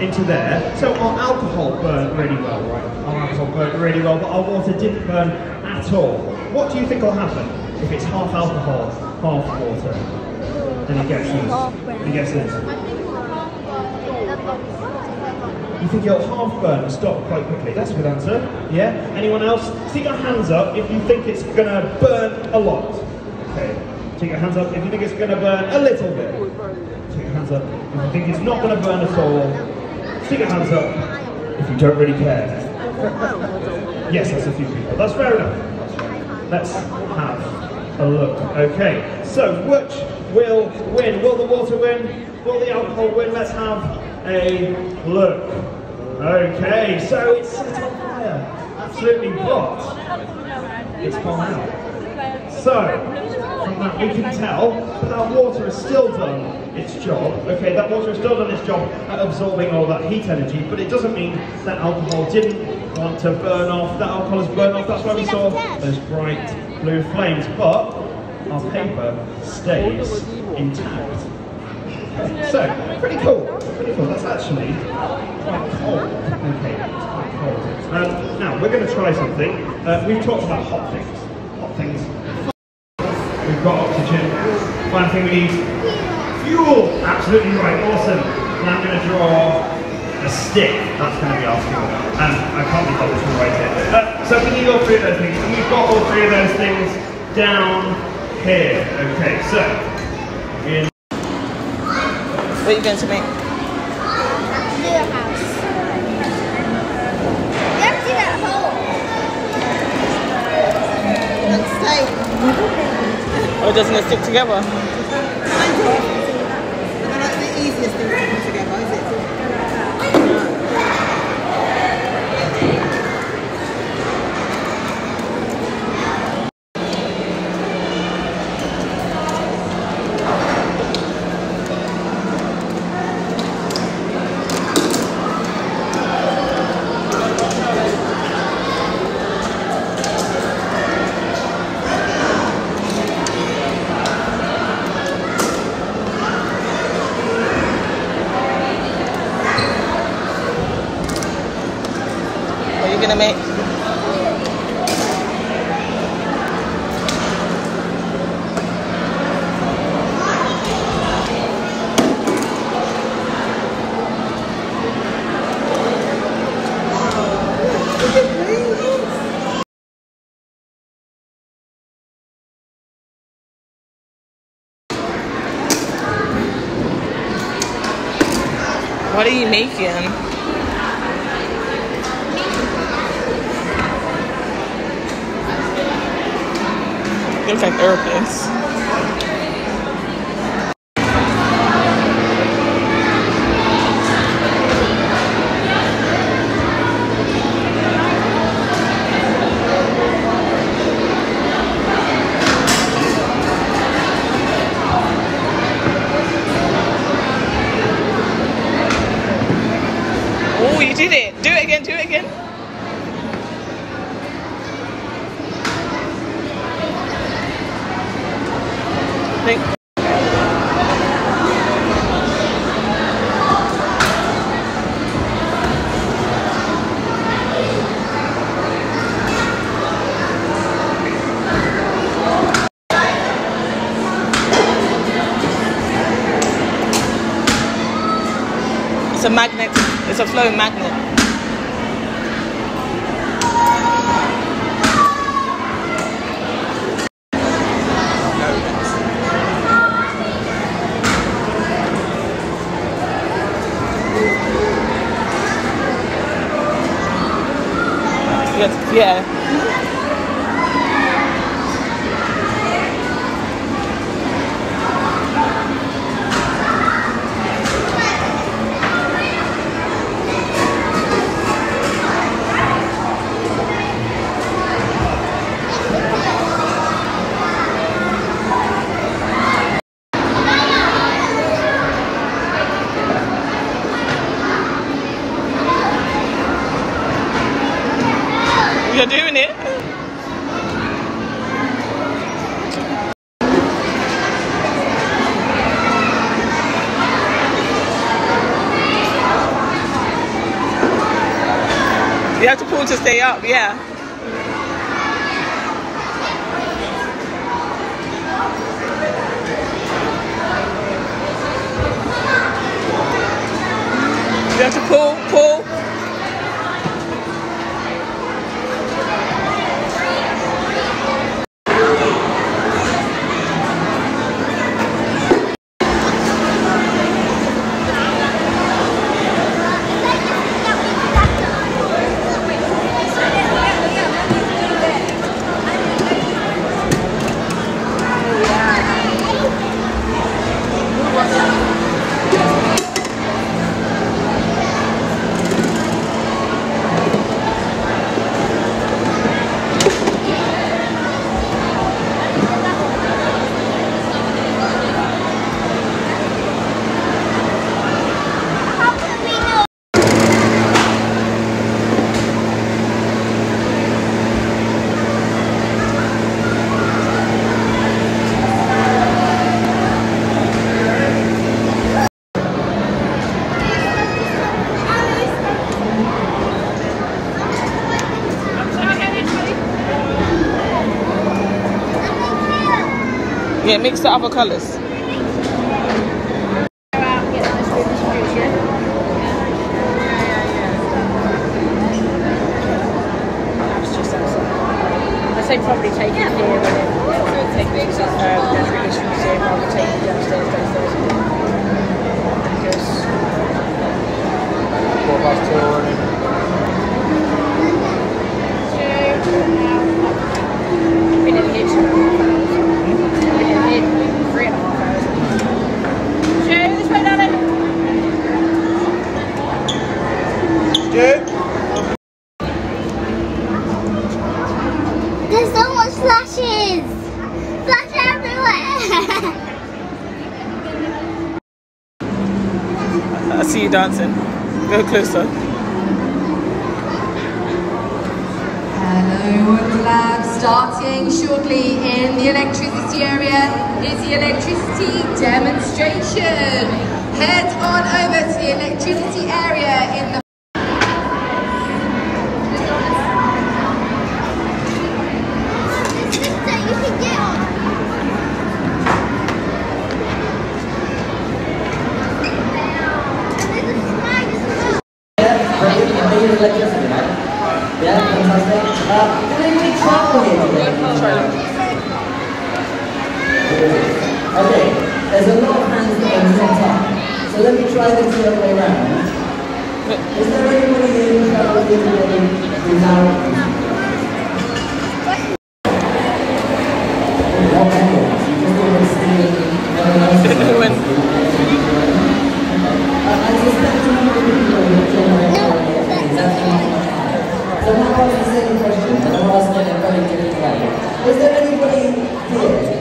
into there. So our alcohol burned really well, right? Our alcohol burned really well, but our water didn't burn at all. What do you think will happen if it's half alcohol, half water? Then it gets this. It gets this. You think it'll half burn and stop quite quickly? That's a good answer. Yeah? Anyone else? Stick your hands up if you think it's gonna burn a lot. Okay. Take your hands up if you think it's gonna burn a little bit. Stick your hands up if you think it's not gonna burn at all. Stick your hands up if you don't really care. Yes, that's a few people. That's fair enough. Let's have a look. Okay, so which will win? Will the water win? Will the alcohol win? Let's have a look. Okay, so it's set on fire. Absolutely not. It's gone out. So, that we can tell that that water has still done its job. Okay, that water has still done its job at absorbing all that heat energy, but it doesn't mean that alcohol didn't want to burn off. That alcohol has burned off. That's why we saw those bright blue flames. But our paper stays intact. So, pretty cool. Pretty cool. That's actually quite cold. Okay, quite cold. Um, now, we're going to try something. Uh, we've talked about hot things. Hot things. We've got oxygen. One thing we need fuel. Absolutely right. Awesome. And I'm going to draw a stick. That's going to be our fuel. And I can't be bothered to write it. Uh, so we need all three of those things. And we've got all three of those things down here. Okay, so in What are you going to make? Little house. Or doesn't it stick together? Kind of. I don't like the easiest thing to put together, is it? What are you going to make? What are you making? They look like airplanes. Oh, you did it! Do it again, do it again. Think. It's a magnet. It's a flowing magnet. Yes, yeah. You're doing it. You have to pull to stay up, yeah. You have to pull, pull. Yeah, mix the other say probably take it here and take it downstairs downstairs. Because Quarter past two already. been in here two and a half hours. Been in here three and a half hours. Joe, this way, darling. There's so much flashes! Flash everywhere! I see you dancing. Go closer. Hello Wonderlab, starting shortly in the electricity area is the electricity demonstration. Head on over to the electricity area in the This is so you can get on. There's a slide as well. electricity, right? Yeah, fantastic. Uh, do we travel here today? Okay, there's a lot of hands that are not me try this the other way around. Is there anybody here who's traveled here today who's now What angles? You just always see no one else. When- I suspect a number of people will join my That's not my So now I'll ask the same question, and I'll ask it in a very different way. Is there anybody here?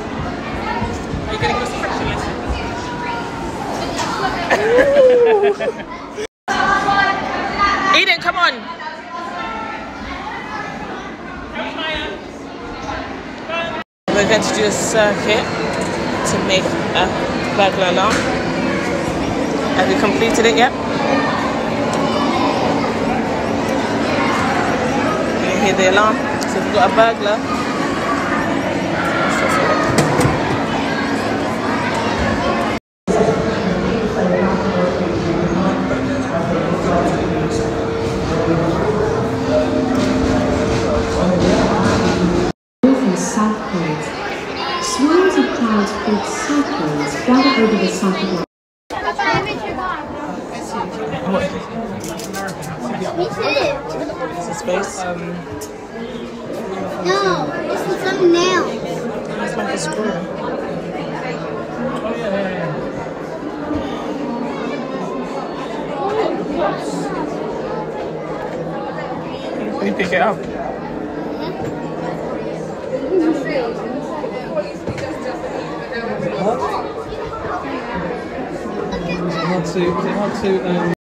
Are you getting us a fraction lesson? Come on. We're going to do a circuit to make a burglar alarm. Have you completed it yet? You hear the alarm? So we've got a burglar. Me too. What's his face? No, this is some nail. It's like a squirrel. Can you pick it up? Hard to, is it hard to, um,